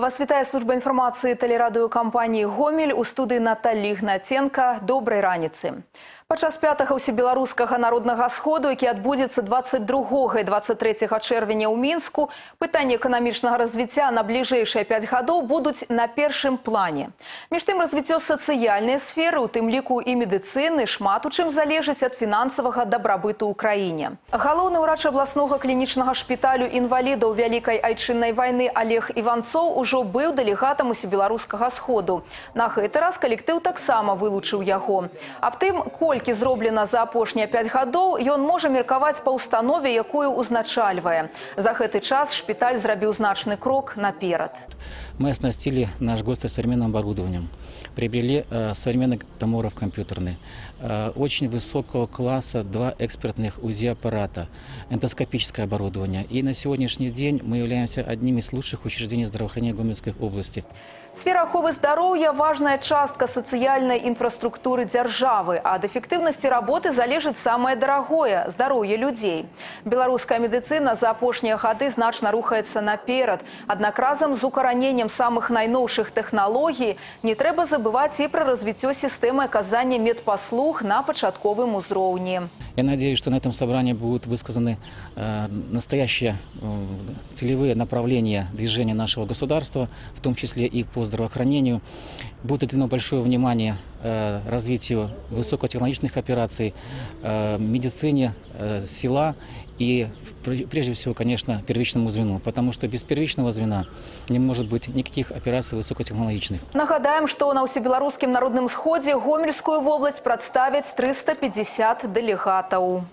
Вас вітае служба інфармацыі тэлерадыёкампаніі Гомель у студыі Наталі Гнаценка. Добрай раніцы. Падчас пятага ўсебеларускага народнага сходу, які адбудзецца 22 і 23 чэрвеня ў Мінску, пытанні эканамічнага развіцця на бліжэйшыя 5 гадоў будуць на першым плане. Між тым развіццё сацыяльнай сферы, у тым ліку і медыцыны, шмат у чым залежыць ад фінансавага дабрабыту ў краіне. Галоўны ўрач абласнога клінічнага шпіталю інвалідаў вялікай айчыннай вайны Олег Іванцоў ужо быў дэлегатам усебеларускага сходу. На гэты раз калектыў таксама вылучыў яго. Аб тым, колькі зроблена за апошнія 5 гадоў, ён можа меркаваць па установе, якую ўзначальвае. За гэты час шпіталь зрабіў значны крок наперад. Мы оснастили наш госпиталь современным оборудованием, приобрели э, современный томограф компьютерный, э, очень высокого класса два экспертных УЗИ-аппарата, эндоскопическое оборудование. И на сегодняшний день мы являемся одним из лучших учреждений здравоохранения Гомельской области. Сфера аховы здароўя важная частка сацыяльнай інфраструктуры дзяржавы. Ад эфектыўнасці работы залежыць самае дарагое здароўе людзей. Беларуская медыцына за апошнія гады значна рухаецца наперад. Аднак разам з укараненнем самых найноўшых тэхналогій не трэба забываць і пра развіццё сістэмы аказання медпаслуг на пачатковым узроўні. Я надеюсь, что на этом собрании будут высказаны э, настоящие э, целевые направления движения нашего государства, в том числе и по здравоохранению. Будет уделено большое внимание э, развитию высокотехнологичных операций, э, медицине э, села и пр- прежде всего, конечно, первичному звену, потому что без первичного звена не может быть никаких операций высокотехнологичных. Нагадаем, што на ўсебеларускім народным сходзе гомельскую вобласць прадставяць 350 дэлегатаў.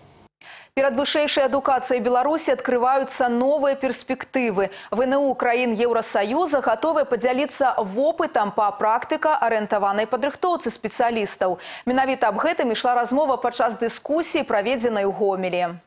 Перад вышэйшай адукацыяй Беларусі адкрываюцца новыя перспектывы. ВНУ краін Еўрасаюза гатовыя падзяліцца вопытам па практыка-арыентаванай падрыхтоўцы спецыялістаў. Менавіта аб гэтым ішла размова падчас дыскусіі, праведзенай у Гомелі.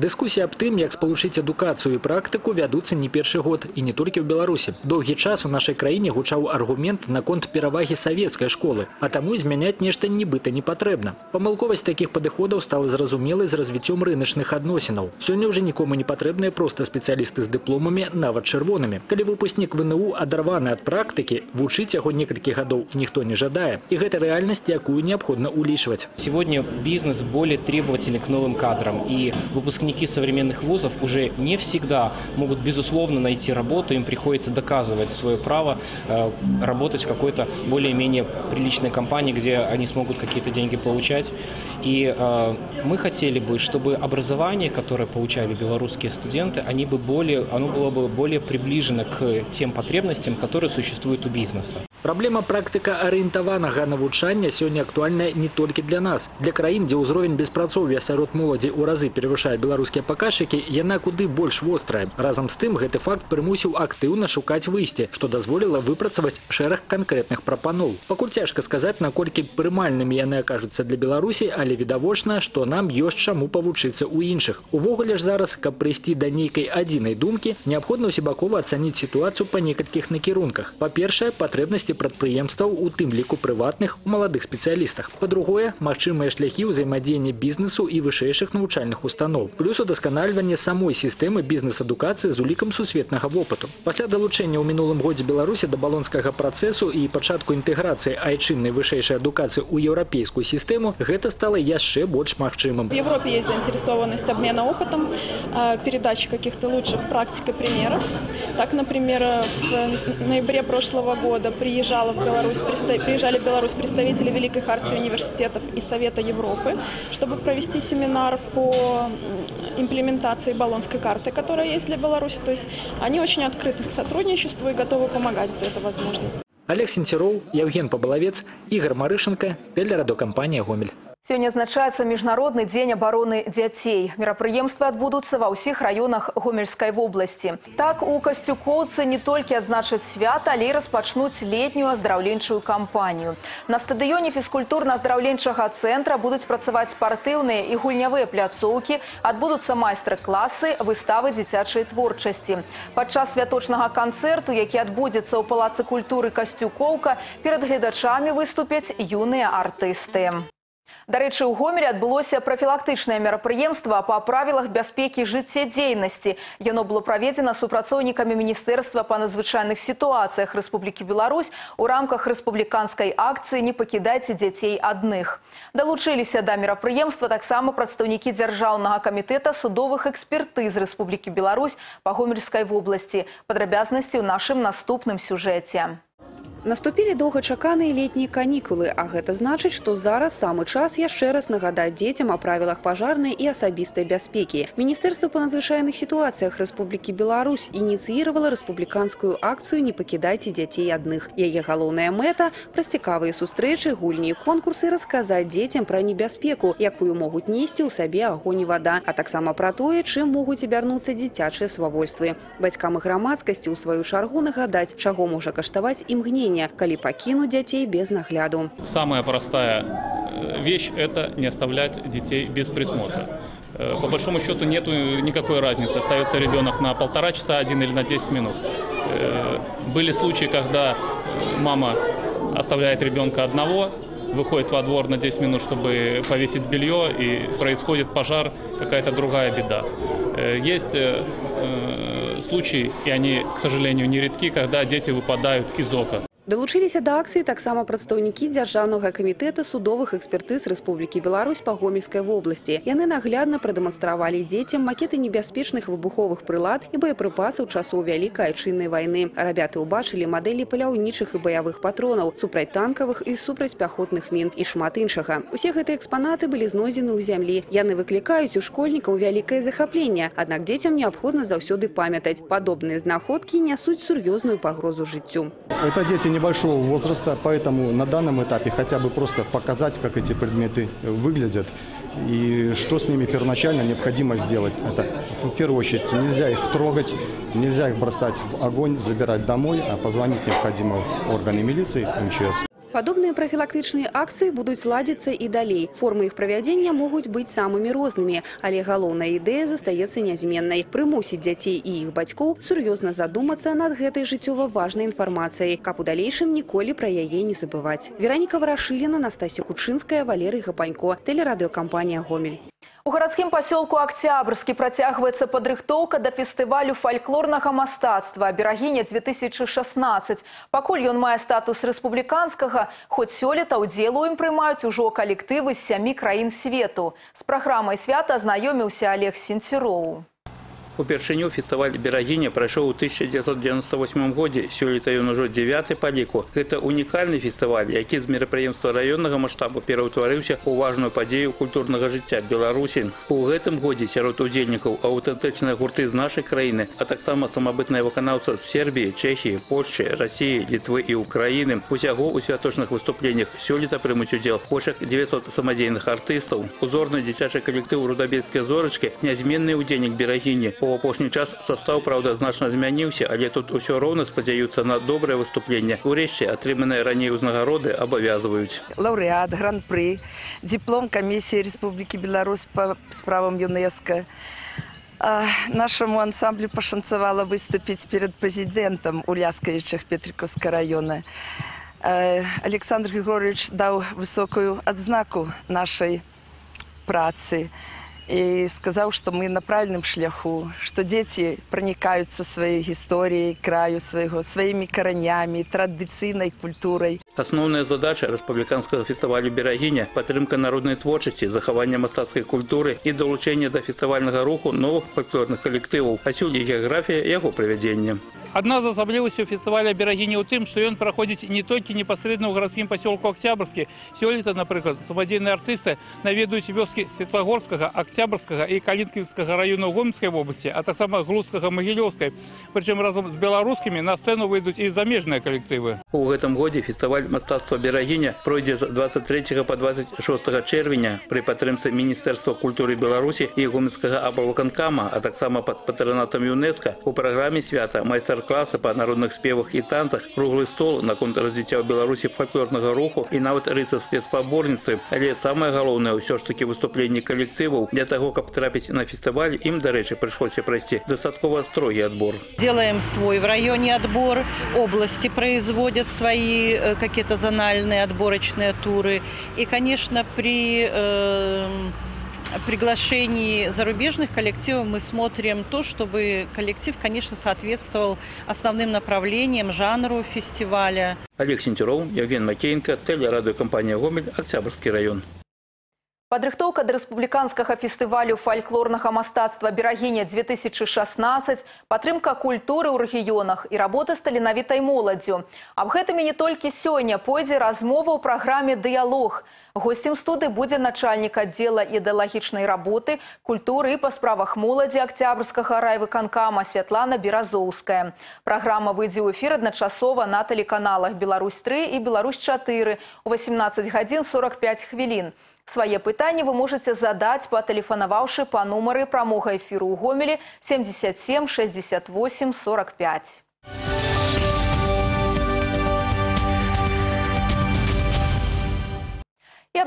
Дыскусіі аб тым, як спалучыць адукацыю і практыку вядуцца не першы год і не толькі ў Беларусі. Доўгі час у нашай краіне гучаў аргумент наконт перавагі савецкай школы, а таму змяняць нешта нібыта не патрэбна. Памылковасць такіх падыходаў стала зразумелай з развіццём рыначных адносінаў. Сёння ўжо нікому не патрэбныя проста спецыялісты з дыпломамі, нават чырвонымі. Калі выпускнік ВНУ адарваны ад практыкі, вучыць яго некалькі гадоў ніхто не жадае. І гэта рэальнасць, якую неабходна ўлічваць. Сегодня бизнес более требовательный к новым кадрам, и выпускники современных вузов уже не всегда могут, безусловно, найти работу, им приходится доказывать свое право э, работать в какой-то более-менее приличной компании, где они смогут какие-то деньги получать. И э, мы хотели бы, чтобы образование, которое получали белорусские студенты, они бы более, оно было бы более приближено к тем потребностям, которые существуют у бизнеса. Праблема практыка арыентаванага навучання сёння актуальная не толькі для нас. Для краін, дзе ўзровень беспрацоўя сярод моладзі ў разы перавышае беларускія паказчыкі, яна куды больш вострая. Разам з тым гэты факт прымусіў актыўна шукаць выйсце, што дазволіла выпрацаваць шэраг канкрэтных прапаноў. Пакуль цяжка сказаць, наколькі прымальнымі яны акажуцца для Беларусі, але відавочна, што нам ёсць чаму павучыцца ў іншых. Увогуле ж зараз, каб прыйсці да нейкай адзінай думкі, неабходна ўсебакова ацаніць сітуацыю па некалькіх накірунках. Па-першае, патрэбнасці прадпрыемстваў, у тым ліку прыватных, у маладых спецыялістах. Па-другое, магчымыя шляхі ўзаемадзеяння бізнесу і вышэйшых навучальных устаноў. Плюс удасканальванне самой сістэмы бізнес-адукацыі з улікам сусветнага вопыту. Пасля далучэння ў мінулым годзе Беларусі да балонскага працэсу і пачатку інтэграцыі айчыннай вышэйшай адукацыі ў еўрапейскую сістэму, гэта стала яшчэ больш магчымым. Европе есть заинтересованность обмена опытом, передачи каких-то лучших практик и примеров. Так, например, в ноябре прошлого года приезжала в Беларусь, представ- приезжали в Беларусь представители Великой Хартии университетов и Совета Европы, чтобы провести семинар по м, имплементации баллонской карты, которая есть для Беларуси. То есть они очень открыты к сотрудничеству и готовы помогать, где это возможно. Олег Сенцероў, Евген Пабалавец, Ігор Марышенко, тэлерадокампанія Гомель. Сёння адзначаецца міжнародны дзень абароны дзяцей. Мерапрыемствы адбудуцца ва ўсіх раёнах гомельскай вобласці. Так у касцюкоўцы не толькі адзначаць свята, але і распачнуць летнюю аздраўленчую кампанію. На стадыёне фізкультурна-аздраўленчага цэнтра будуць працаваць спартыўныя і гульнявыя пляцоўкі, адбудуцца майстар-класы, выставы дзіцячай творчасці. Падчас святочнага канцэрту, які адбудзецца ў палацы культуры касцюкоўка, перад гледачамі выступяць юныя артысты. Дарэчы, у Гомелі адбылося прафілактычнае мерапрыемства па правілах бяспекі жыццядзейнасці. Яно было праведзена супрацоўнікамі Міністэрства па надзвычайных сітуацыях Рэспублікі Беларусь у рамках рэспубліканскай акцыі «Не пакідайце дзяцей адных». Далучыліся да мерапрыемства таксама прадстаўнікі Дзяржаўнага камітэта судовых экспертыз Рэспублікі Беларусь па Гомельскай вобласці. Падрабязнасці ў нашым наступным сюжэце. Наступілі доўгачаканыя летнія канікулы, а гэта значыць, што зараз самы час яшчэ раз нагадаць дзецям о правілах пажарнай і асабістай бяспекі. Міністэрства па надзвычайных сітуацыях Рэспублікі Беларусь ініцыіравала рэспубліканскую акцыю «Не пакідайце дзяцей адных». Яе галоўная мэта – праз цікавыя сустрэчы, гульні і конкурсы расказаць дзецям пра небяспеку, якую могуць несці ў сабе агонь і вада, а таксама пра тое, чым могуць абярнуцца дзіцячыя свавольствы. Бацькам і грамадскасці ў сваю чаргу нагадаць, чаго можа каштаваць імгнення, калі пакінуць дзяцей без нагляду. Самая простая э, вещь – это не оставлять детей без присмотра. Э, По большому счету нету никакой разницы, остается ребенок на полтора часа один или на 10 минут. Э, Были случаи, когда мама оставляет ребенка одного, выходит во двор на 10 минут, чтобы повесить белье, и происходит пожар, какая-то другая беда. Э, Есть э, э, случаи, и они, к сожалению, нередки, когда дети выпадают из окон. Далучыліся да акцыі таксама прадстаўнікі дзяржаўнага камітэта судовых экспертыз Рэспублікі Беларусь па Гомельскай вобласці. Яны наглядна прадэманстравалі дзецям макеты небяспечных выбуховых прылад і боепрыпасаў часоў вялікай айчыннай вайны. Рабяты ўбачылі мадэлі паляўнічых і баявых патронаў, супрацьтанкавых і супрацьпяхотных мін і шмат іншага. Усе гэтыя экспанаты былі знойдзены ў зямлі. Яны выклікаюць у школьнікаў вялікае захапленне. Аднак дзецям неабходна заўсёды памятаць. Падобныя знаходкі нясуць сур'ёзную пагрозу жыццю. Это дети небольшого возраста, поэтому на данном этапе хотя бы просто показать, как эти предметы выглядят и что с ними первоначально необходимо сделать. Это в первую очередь нельзя их трогать, нельзя их бросать в огонь, забирать домой, а позвонить необходимо в органы милиции, МЧС. Падобныя прафілактычныя акцыі будуць ладзіцца і далей. Формы іх правядзення могуць быць самымі рознымі, але галоўная ідэя застаецца нязменнай. Прымусіць дзяцей і іх бацькоў сур'ёзна задумацца над гэтай жыццёва важнай інфармацыяй, каб у далейшым ніколі пра яе не забываць. Вераніка Варашыліна, Настасія Кучынская, Валерый Гапанько, тэлерадыёкампанія «Гомель». У гарадскім пасёлку Октябрьскі працягваецца падрыхтоўка да фестывалю фальклорнага мастацтва «Берагіня 2016». Пакуль ён мае статус рэспубліканскага, хоць сёлета ўдзел у ім прымаюць ужо калектывы з сямі краін свету. З праграмай свята азнаёміўся Олег Сенціроў. Упершыню фестываль «Берагиня» прошел ў 1998 годзе. Сёлета ён ужо дзявяты па ліку. Гэта унікальны фестываль, які з мерапрыемства раённага маштабу пераўтварыўся ў важную падзею культурнага жыцця Беларусі. У гэтым годзе сярод удзельнікаў аўтэнтычныя гурты з нашай краіны, а таксама самабытныя выканаўца з Сербіі, Чэхіі, Польшчы, Расіі, Літвы і Украіны. Усяго ў святочных выступленнях сёлета прымуць удзел пошак 900 самадзейных артыстаў. Узорны дзіцячы калектыў рудабельскія зорачкі, нязменны ўдзельнік берагіні. У У апошні час состав праўда значна змяніўся, але тут усё роўна спадзяюцца на добрае выступленне. Урэшце атрыманыя раней узнагароды абавязваюць. Лаўрэат гран-пры, диплом камісіі Рэспублікі Беларусь па справам ЮНЕСКА. Нашаму ансамблю пашанцавала выступіць перад прэзідэнтам Уляскавічах Петрыкаўска раёна. Александр Григорьевич даў высокую адзнаку нашай працы. и сказал, что мы на правильном шляху, что дети проникаются своей историей, краю своего, своими коренями, традиционной культурой. Асноўная задача рэспубліканскага фестывалю берагіня падтрымка народнай творчасці, захавання мастацкай культуры і далучэнне да фестывальнага руху новых фальклорных калектываў. Асюль і геаграфія яго правядзення. Одна з асаблівасцяў фестываля берагіні ў тым, што ён праходзіць не толькі непасрэдна ў гарадскім пасёлку Октябрьскі. Сёлета, напрыклад, самадзейныя артысты наведаюць вёскі Светлагорскага, Октябрьскага і Калінківскага раёнаў Гомельскай вобласці, а таксама Глузскага Магілёўскай. Прычым разам з беларускімі на сцэну выйдуць і замежныя калектывы. У гэтым годзе фестываль мастацтва берагіня пройдзе з 23 па 26 чэрвеня пры падтрымцы міністэрства культуры Беларусі і гомельскага абавыканкама, а таксама пад патранатам ЮНЕСКА у праграме свята майстар майстар-класы по народных спевах и танцах, круглый стол на конт развіцця ў Беларусі фольклорнага руху і нават рыцарскія спаборніцтвы. Але самае галоўнае ўсё ж такі выступленні калектываў. Для того, каб трапіць на фестываль, ім, дарэчы, прыйшлося прайсці дастаткова строгі адбор. Делаем свой в районе отбор, области производят свои э, какие-то зональные отборочные туры. И, конечно, при э, приглашении зарубежных коллективов мы смотрим то, чтобы коллектив, конечно, соответствовал основным направлениям, жанру фестиваля. Олег Сентюров, Евген Макеенко, телерадиокомпания «Гомель», Октябрьский район. Падрыхтоўка да рэспубліканскага фестывалю фальклорнага мастацтва берагіня-2016, падтрымка культуры ў рэгіёнах і работа з таленавітай моладдзю. Аб гэтымі не толькі сёння пойдзе размова ў праграме «Дыялог». Гостем студы будзе начальнік аддзела ідэалагічнай работы, культуры і па справах моладзі Октябрьскага райвыканкама Святлана Беразоўская. Праграма выйдзе ў эфір адначасова на тэлеканалах «Беларусь-3» і «Беларусь-4» у 18 гадзін 45 хвілін. Свае пытанні вы можаце задаць, патэлефанаваўшы па нумары прамога эфіру ў Гомелі 77 68 45.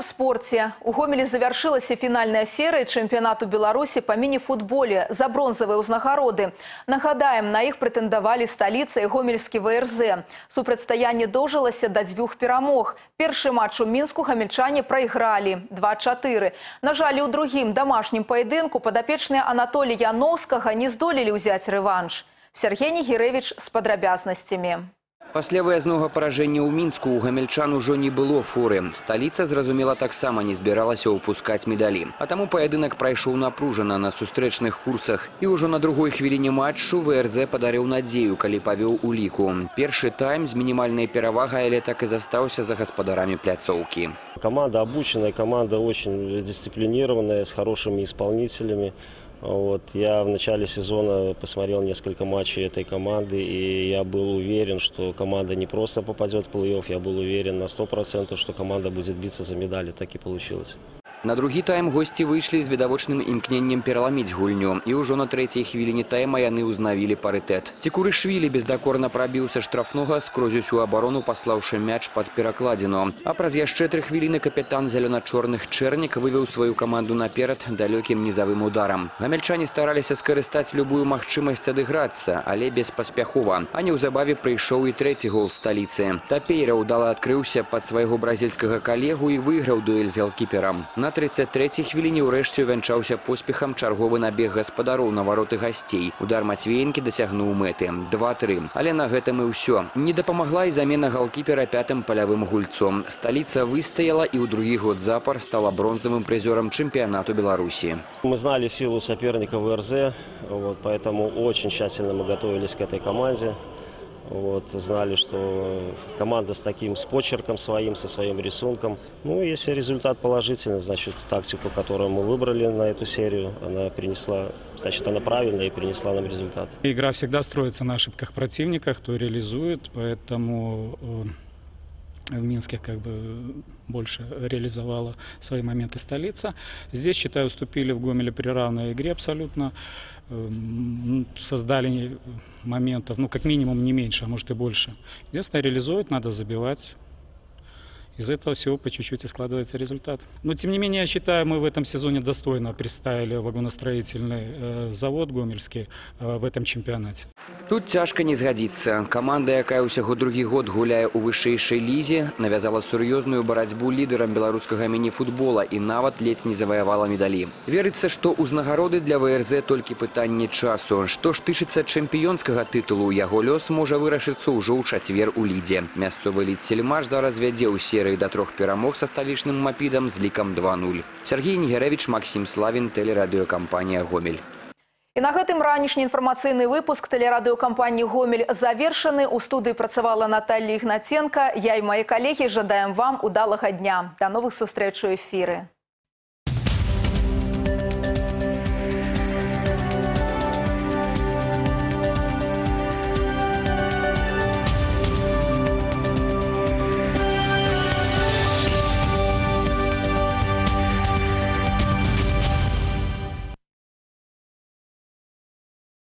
І аб спорце. У Гомелі завяршылася фінальная серыя чэмпіянату Беларусі па міні-футболе за бронзавыя ўзнагароды. Нагадаем, на іх прэтэндавалі сталіца і гомельскі ВРЗ. Супрацьстаянне доўжылася да дзвюх перамог. Першы матч у мінску гамельчане прайгралі 2-4. На жаль, у другім дамашнім паядынку падапечныя Анатолі Яноўскага не здолелі ўзяць рэванш. Сергей Нігірэвіч з падрабязнасцямі. Пасля выязнога паражэння ў мінску у гамельчан ужо не было фуры. Сталіца, зразумела, таксама не збіралася ўпускаць медалі. А таму паядынак прайшоў напружана на сустрэчных курсах. І ўжо на другой хвіліне матчу ВРЗ падарыў надзею, калі павёў у ліку. Першы тайм з мінімальнай перавагай, але так і застаўся за гаспадарамі пляцоўкі. Команда обученная, команда очень дисциплинированная, с хорошими исполнителями. Вот. Я в начале сезона посмотрел несколько матчей этой команды, и я был уверен, что команда не просто попадет в плей-офф, я был уверен на 100%, что команда будет биться за медали. Так и получилось. На другі тайм госці выйшлі з відавочным імкненнем пераламіць гульню. І ўжо на трэцяй хвіліне тайма яны ўзнавілі парытэт. Цікурышвілі бездакорна прабіўся штрафнога, скрозь усю абарону паслаўшы мяч пад перакладзіну. А праз яшчэ тры хвіліны капітан зелёна-чорных чэрнік вывеў сваю каманду наперад далёкім нізавым ударам. Гамельчане стараліся скарыстаць любую магчымасць адыграцца, але беспаспяхова. А неўзабаве прыйшоў і трэці гол сталіцы. Тапейра ўдала адкрыўся пад свайго бразільскага калегу і выйграў дуэль з галкіперам. На 33-й хвіліне ўрэшце увянчаўся поспехам чарговы набег гаспадароў на вароты гасцей. Удар Мацвеенкі дасягнуў мэты. 2-3. Але на гэтым і ўсё. Не дапамагла і замена галкіпера пятым палявым гульцом. Сталіца выстаяла і ў другі год запар стала бронзавым прызёрам чэмпіянату Беларусі. Мы знали силу соперника ВРЗ, вот, поэтому очень тщательно мы готовились к этой команде. Вот, знали, что команда с таким с почерком своим, со своим рисунком. Ну, если результат положительный, значит, тактику, которую мы выбрали на эту серию, она принесла, значит, она правильная и принесла нам результат. Игра всегда строится на ошибках противника, кто реализует, поэтому э, в Минске как бы больше реализовала свои моменты столица. Здесь, считаю, уступили в Гомеле при равной игре абсолютно. Эм, создали моментов, ну, как минимум, не меньше, а может и больше. Единственное, реализуют, надо забивать. Из этого всего по чуть-чуть и складывается результат. Но, тем не менее, я считаю, мы в этом сезоне достойно представили вагоностроительный э, завод Гомельский э, в этом чемпионате. Тут цяжка не згадзіцца. Каманда, якая ўсяго другі год гуляе ў вышэйшай лізе, навязала сур'ёзную барацьбу лідарам беларускага міні-футбола і нават ледзь не заваявала медалі. Верыцца, што ўзнагароды для ВРЗ толькі пытанне часу. Што ж тычыцца чэмпіёнскага тытулу, яго лёс можа вырашыцца ўжо ў чацвер у лідзе. Мясцовы лід Сельмаш зараз вядзе ў серыі серыі да трох перамог са сталічным мапідам з лікам 2-0. Сергей Нігерэвіч, Максім Славін, тэлерадыёкампанія «Гомель». І на гэтым ранішні інфармацыйны выпуск тэлерадыёкампаніі «Гомель» завершаны. У студыі працавала Наталья Ігнаценка. Я і мае калегі жадаем вам удалага дня. Да новых сустрэч у эфіры.